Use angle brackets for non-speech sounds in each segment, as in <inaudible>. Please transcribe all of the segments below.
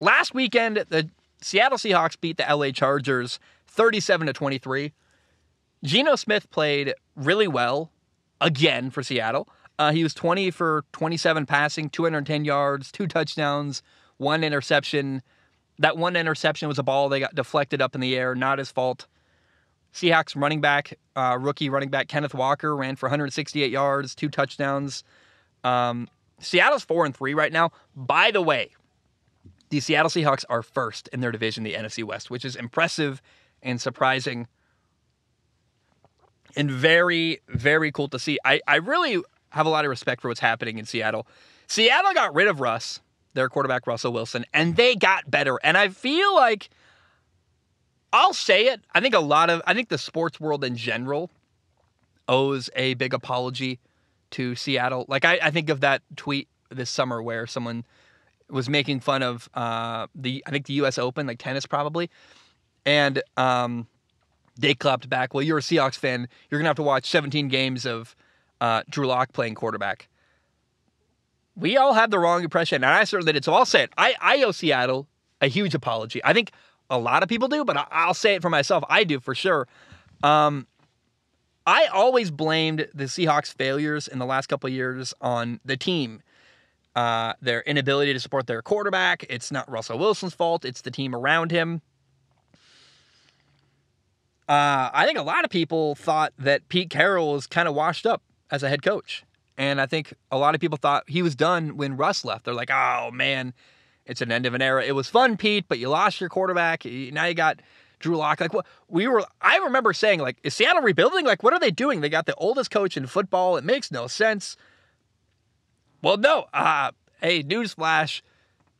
last weekend, the Seattle Seahawks beat the LA Chargers 37 to 23. Geno Smith played really well again for Seattle. Uh, he was 20 for 27 passing, 210 yards, two touchdowns, one interception. That one interception was a ball they got deflected up in the air, not his fault. Seahawks running back, uh, rookie running back Kenneth Walker ran for 168 yards, two touchdowns. Um, Seattle's four and three right now. By the way, the Seattle Seahawks are first in their division, the NFC West, which is impressive and surprising and very, very cool to see. I, I really have a lot of respect for what's happening in Seattle. Seattle got rid of Russ, their quarterback, Russell Wilson, and they got better. And I feel like I'll say it. I think a lot of, I think the sports world in general owes a big apology to Seattle. Like, I, I think of that tweet this summer where someone was making fun of uh, the, I think the U.S. Open, like tennis probably. And um, they clapped back. Well, you're a Seahawks fan. You're going to have to watch 17 games of uh, Drew Lock playing quarterback. We all had the wrong impression, and I certainly did. So I'll say it. I, I owe Seattle a huge apology. I think a lot of people do, but I'll say it for myself. I do for sure. Um, I always blamed the Seahawks' failures in the last couple years on the team. Uh, their inability to support their quarterback. It's not Russell Wilson's fault. It's the team around him. Uh, I think a lot of people thought that Pete Carroll was kind of washed up as a head coach. And I think a lot of people thought he was done when Russ left. They're like, oh man, it's an end of an era. It was fun, Pete, but you lost your quarterback. Now you got Drew Lock. Like what we were I remember saying, like, is Seattle rebuilding? Like, what are they doing? They got the oldest coach in football. It makes no sense. Well, no. Uh, hey, newsflash.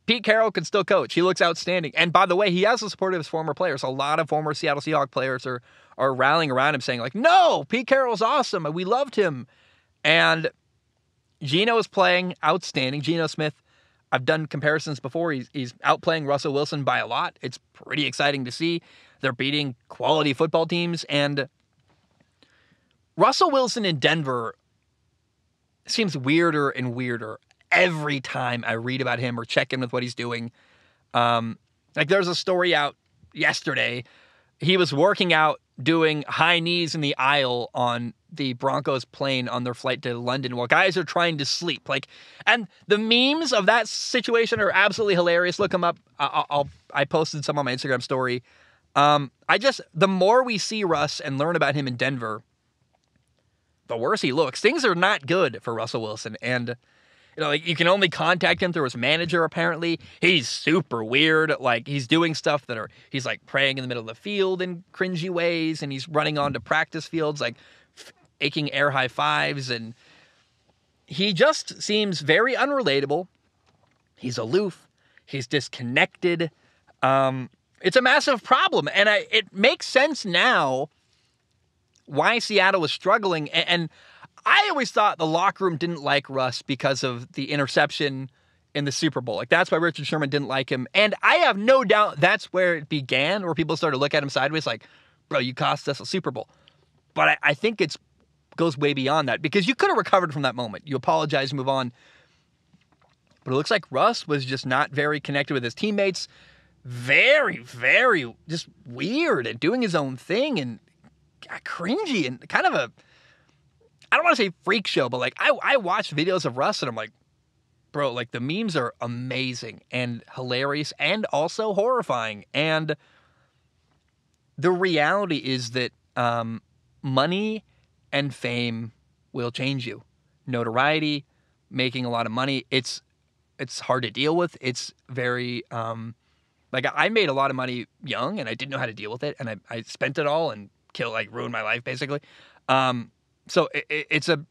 Pete Carroll can still coach. He looks outstanding. And by the way, he has the support of his former players. A lot of former Seattle Seahawks players are are rallying around him saying, like, no, Pete Carroll's awesome. We loved him. And Geno is playing outstanding. Geno Smith, I've done comparisons before. He's he's outplaying Russell Wilson by a lot. It's pretty exciting to see. They're beating quality football teams. And Russell Wilson in Denver seems weirder and weirder every time I read about him or check in with what he's doing. Um, like there's a story out yesterday. He was working out doing high knees in the aisle on the Broncos plane on their flight to London while guys are trying to sleep. Like, and the memes of that situation are absolutely hilarious. Look them up. I'll, I'll I posted some on my Instagram story. Um, I just the more we see Russ and learn about him in Denver, the worse he looks. Things are not good for Russell Wilson, and you know, like you can only contact him through his manager. Apparently, he's super weird. Like he's doing stuff that are he's like praying in the middle of the field in cringy ways, and he's running onto practice fields like aching air high fives, and he just seems very unrelatable. He's aloof. He's disconnected. Um, it's a massive problem, and I, it makes sense now why Seattle was struggling. and, I always thought the locker room didn't like Russ because of the interception in the Super Bowl. Like that's why Richard Sherman didn't like him. And I have no doubt that's where it began, where people started to look at him sideways, like, bro, you cost us a Super Bowl. But I, I think it's goes way beyond that because you could have recovered from that moment. You apologize, move on. But it looks like Russ was just not very connected with his teammates. Very, very just weird and doing his own thing and cringy and kind of a I don't want to say freak show, but like I I watched videos of Russ and I'm like, bro, like the memes are amazing and hilarious and also horrifying. And the reality is that um, money and fame will change you. Notoriety, making a lot of money, it's it's hard to deal with. It's very um, like I made a lot of money young and I didn't know how to deal with it, and I, I spent it all and killed like ruin my life basically. Um, so it, it's a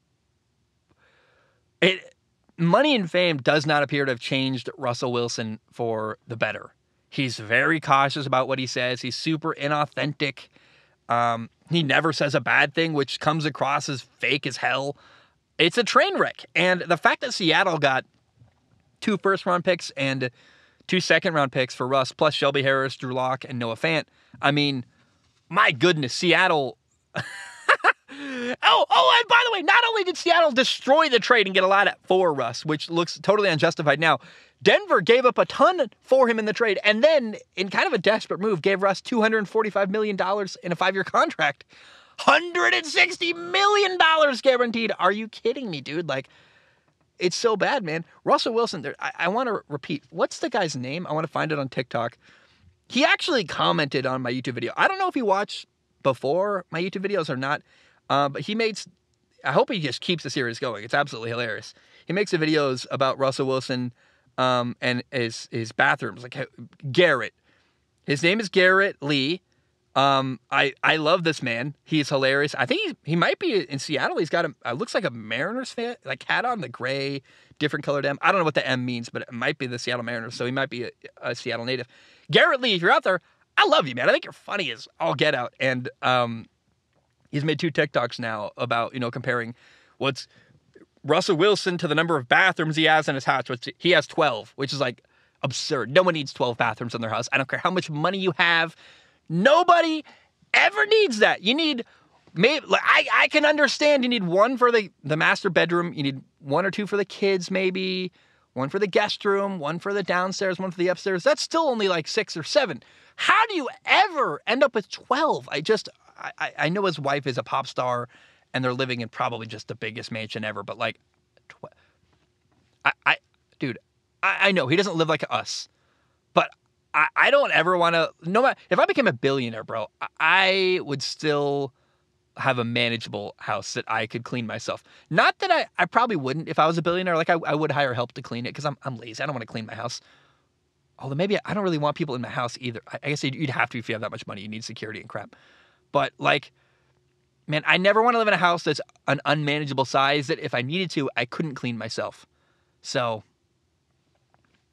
it money and fame does not appear to have changed Russell Wilson for the better. He's very cautious about what he says. He's super inauthentic. Um, he never says a bad thing, which comes across as fake as hell. It's a train wreck. And the fact that Seattle got two first round picks and two second round picks for Russ, plus Shelby Harris, Drew Lock, and Noah Fant, I mean, my goodness, Seattle. <laughs> Oh, oh, and by the way, not only did Seattle destroy the trade and get a lot at for Russ, which looks totally unjustified now, Denver gave up a ton for him in the trade, and then in kind of a desperate move, gave Russ two hundred and forty-five million dollars in a five-year contract. $160 million guaranteed. Are you kidding me, dude? Like, it's so bad, man. Russell Wilson, I, I want to repeat, what's the guy's name? I want to find it on TikTok. He actually commented on my YouTube video. I don't know if he watched before my YouTube videos or not, uh, but he made, I hope he just keeps the series going. It's absolutely hilarious. He makes the videos about Russell Wilson um, and his, his bathrooms, like Garrett. His name is Garrett Lee. Um, I I love this man. He's hilarious. I think he he might be in Seattle. He's got a uh, looks like a Mariners fan, like hat on the gray, different colored M. I don't know what the M means, but it might be the Seattle Mariners. So he might be a, a Seattle native. Garrett Lee, if you're out there, I love you, man. I think you're funny as all get out. And um, he's made two TikToks now about you know comparing what's Russell Wilson to the number of bathrooms he has in his house, which he has 12, which is like absurd. No one needs 12 bathrooms in their house. I don't care how much money you have. Nobody ever needs that. You need maybe I, I can understand you need one for the, the master bedroom, you need one or two for the kids, maybe, one for the guest room, one for the downstairs, one for the upstairs. That's still only like six or seven. How do you ever end up with 12? I just I, I know his wife is a pop star and they're living in probably just the biggest mansion ever, but like tw- I, I dude, I, I know he doesn't live like us. But I, I don't ever want to. No matter if I became a billionaire, bro, I would still have a manageable house that I could clean myself. Not that I, I probably wouldn't if I was a billionaire. Like I, I would hire help to clean it because I'm, I'm lazy. I don't want to clean my house. Although maybe I don't really want people in my house either. I, I guess you'd have to if you have that much money. You need security and crap. But like, man, I never want to live in a house that's an unmanageable size that if I needed to, I couldn't clean myself. So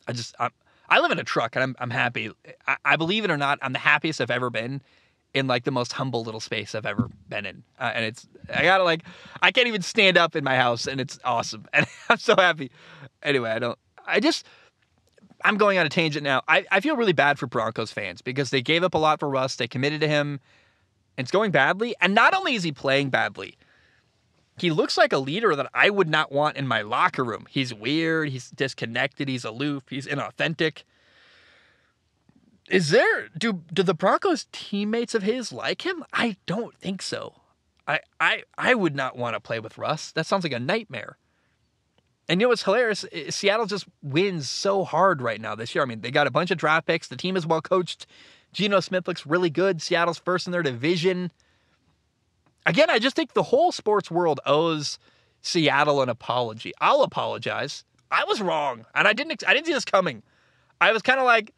I just I'm, I live in a truck and I'm, I'm happy. I, I, believe it or not, I'm the happiest I've ever been in like the most humble little space I've ever been in. Uh, and it's, I gotta like, I can't even stand up in my house and it's awesome. <laughs> And I'm so happy. Anyway, I don't, I just, I'm going on a tangent now. I, I feel really bad for Broncos fans because they gave up a lot for Russ. They committed to him. And it's going badly. And not only is he playing badly, he looks like a leader that I would not want in my locker room. He's weird, he's disconnected, he's aloof, he's inauthentic. Is there do do the Broncos teammates of his like him? I don't think so. I I I would not want to play with Russ. That sounds like a nightmare. And you know what's hilarious? Seattle just wins so hard right now this year. I mean, they got a bunch of draft picks. The team is well coached. Geno Smith looks really good. Seattle's first in their division again, I just think the whole sports world owes Seattle an apology. I'll apologize. I was wrong, and I didn't. I didn't see this coming. I was kind of like,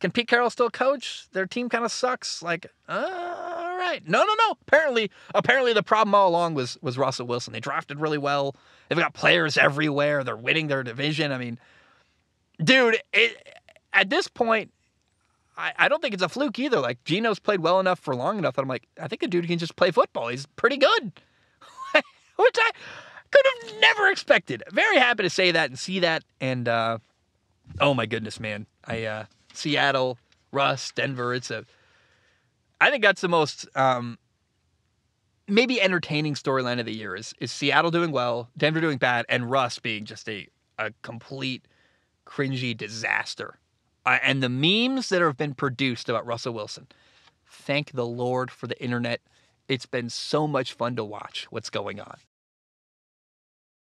can Pete Carroll still coach? Their team kind of sucks. Like, uh, all right, no, no, no. Apparently, apparently the problem all along was was Russell Wilson. They drafted really well. They've got players everywhere. They're winning their division. I mean, dude, it, at this point, I, I don't think it's a fluke either. Like Geno's played well enough for long enough that I'm like, I think the dude can just play football. He's pretty good. <laughs> Which I could have never expected. Very happy to say that and see that. And uh, oh my goodness, man. I uh, Seattle, Russ, Denver, it's a I think that's the most um, maybe entertaining storyline of the year is is Seattle doing well, Denver doing bad, and Russ being just a a complete cringy disaster uh, and the memes that have been produced about Russell Wilson. Thank the Lord for the internet. It's been so much fun to watch what's going on.